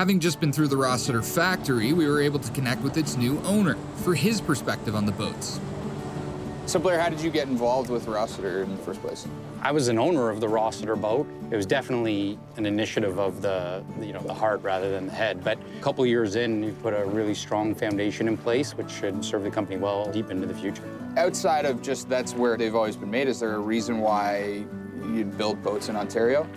Having just been through the Rossiter factory, we were able to connect with its new owner for his perspective on the boats. So Blair, how did you get involved with Rossiter in the first place? I was an owner of the Rossiter boat. It was definitely an initiative of the, you know, the heart rather than the head. But a couple years in, you put a really strong foundation in place, which should serve the company well deep into the future. Outside of just that's where they've always been made, is there a reason why you'd build boats in Ontario?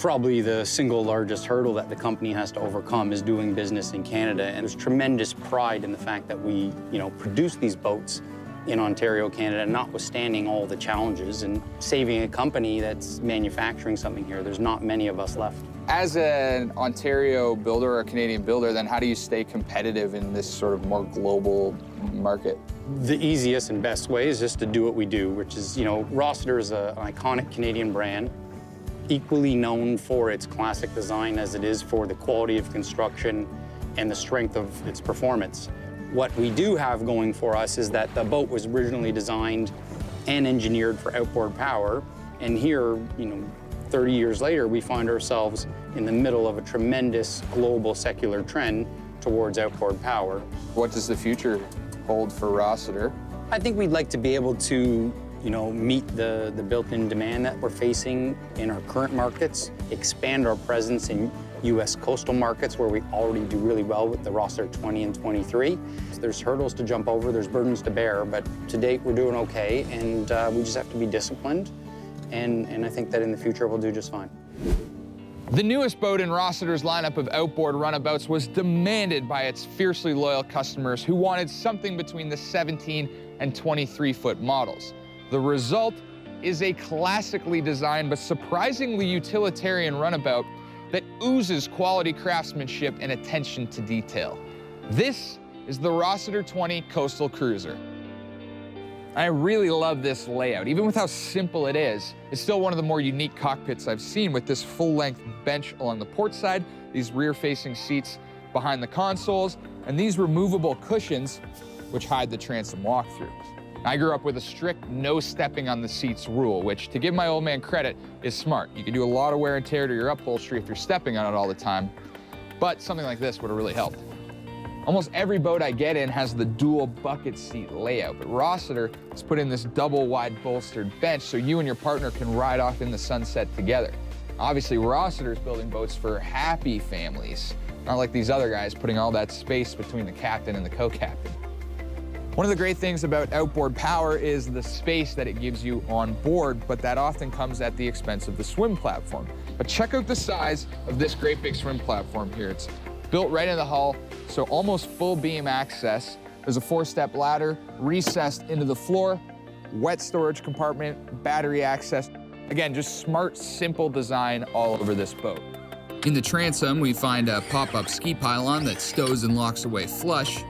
Probably the single largest hurdle that the company has to overcome is doing business in Canada. And there's tremendous pride in the fact that we, you know, produce these boats in Ontario, Canada, notwithstanding all the challenges and saving a company that's manufacturing something here. There's not many of us left. As an Ontario builder or a Canadian builder, then how do you stay competitive in this sort of more global market? The easiest and best way is just to do what we do, which is, you know, Rossiter is a, an iconic Canadian brand, equally known for its classic design as it is for the quality of construction and the strength of its performance. What we do have going for us is that the boat was originally designed and engineered for outboard power, and here, you know, 30 years later, we find ourselves in the middle of a tremendous global secular trend towards outboard power. What does the future hold for Rossiter? I think we'd like to be able to, you know, meet the, the built-in demand that we're facing in our current markets, expand our presence in U.S. coastal markets where we already do really well with the Rossiter 20 and 23. There's hurdles to jump over, there's burdens to bear, but to date we're doing okay, and uh, we just have to be disciplined, and, and I think that in the future we'll do just fine. The newest boat in Rossiter's lineup of outboard runabouts was demanded by its fiercely loyal customers who wanted something between the 17 and 23 foot models. The result is a classically designed but surprisingly utilitarian runabout that oozes quality craftsmanship and attention to detail. This is the Rossiter 20 Coastal Cruiser. I really love this layout. Even with how simple it is, it's still one of the more unique cockpits I've seen with this full-length bench along the port side, these rear-facing seats behind the consoles, and these removable cushions which hide the transom walkthrough. I grew up with a strict no stepping on the seats rule, which, to give my old man credit, is smart. You can do a lot of wear and tear to your upholstery if you're stepping on it all the time, but something like this would have really helped. Almost every boat I get in has the dual bucket seat layout, but Rossiter has put in this double wide bolstered bench so you and your partner can ride off in the sunset together. Obviously, Rossiter is building boats for happy families, not like these other guys putting all that space between the captain and the co-captain. One of the great things about outboard power is the space that it gives you on board, but that often comes at the expense of the swim platform. But check out the size of this great big swim platform here. It's built right in the hull, so almost full beam access. There's a four-step ladder recessed into the floor, wet storage compartment, battery access. Again, just smart, simple design all over this boat. In the transom, we find a pop-up ski pylon that stows and locks away flush,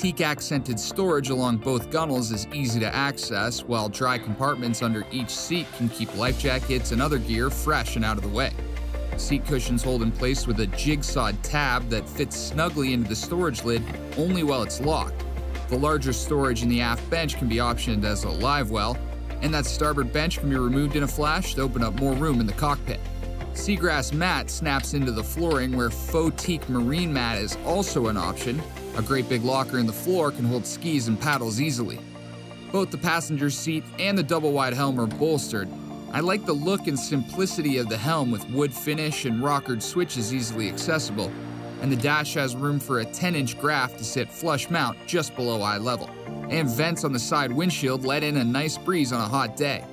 teak accented storage along both gunnels is easy to access, while dry compartments under each seat can keep life jackets and other gear fresh and out of the way. Seat cushions hold in place with a jigsawed tab that fits snugly into the storage lid only while it's locked. The larger storage in the aft bench can be optioned as a live well, and that starboard bench can be removed in a flash to open up more room in the cockpit. Seagrass mat snaps into the flooring where faux teak marine mat is also an option, a great big locker in the floor can hold skis and paddles easily. Both the passenger seat and the double wide helm are bolstered. I like the look and simplicity of the helm with wood finish and rockered switches easily accessible, and the dash has room for a 10 inch graph to sit flush mount just below eye level, and vents on the side windshield let in a nice breeze on a hot day.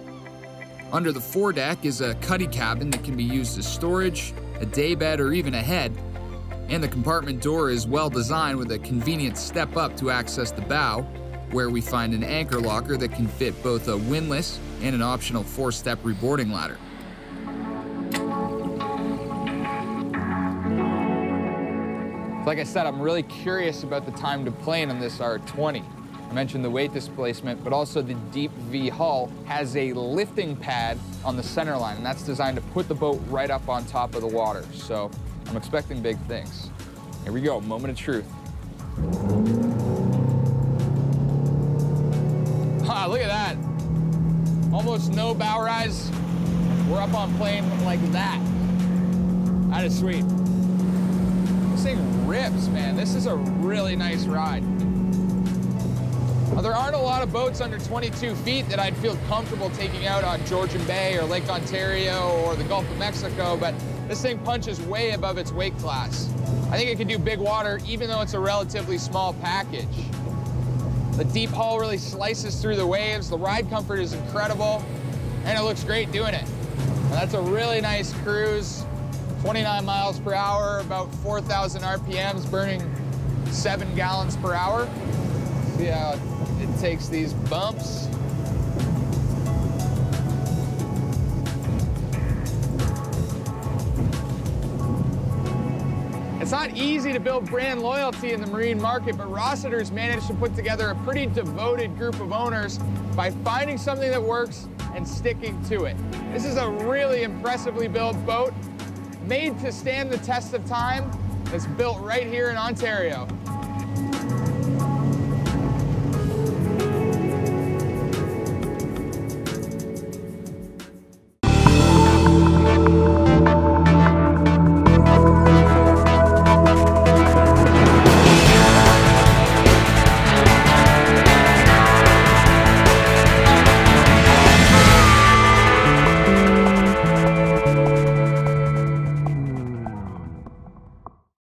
Under the foredeck is a cuddy cabin that can be used as storage, a daybed, or even a head, and the compartment door is well designed with a convenient step up to access the bow, where we find an anchor locker that can fit both a windlass and an optional four-step reboarding ladder. Like I said, I'm really curious about the time to plane on this R20. I mentioned the weight displacement, but also the deep V hull has a lifting pad on the center line, and that's designed to put the boat right up on top of the water. So I'm expecting big things. Here we go, moment of truth. Ah, look at that. Almost no bow rise. We're up on plane like that. That is sweet. This thing rips, man. This is a really nice ride. Now, there aren't a lot of boats under 22 feet that I'd feel comfortable taking out on Georgian Bay or Lake Ontario or the Gulf of Mexico, but this thing punches way above its weight class. I think it can do big water even though it's a relatively small package. The deep hull really slices through the waves. The ride comfort is incredible, and it looks great doing it. Now, that's a really nice cruise, 29 miles per hour, about 4,000 RPMs, burning seven gallons per hour. See how it takes these bumps. It's not easy to build brand loyalty in the marine market, but Rossiter's managed to put together a pretty devoted group of owners by finding something that works and sticking to it. This is a really impressively built boat, made to stand the test of time. that's built right here in Ontario.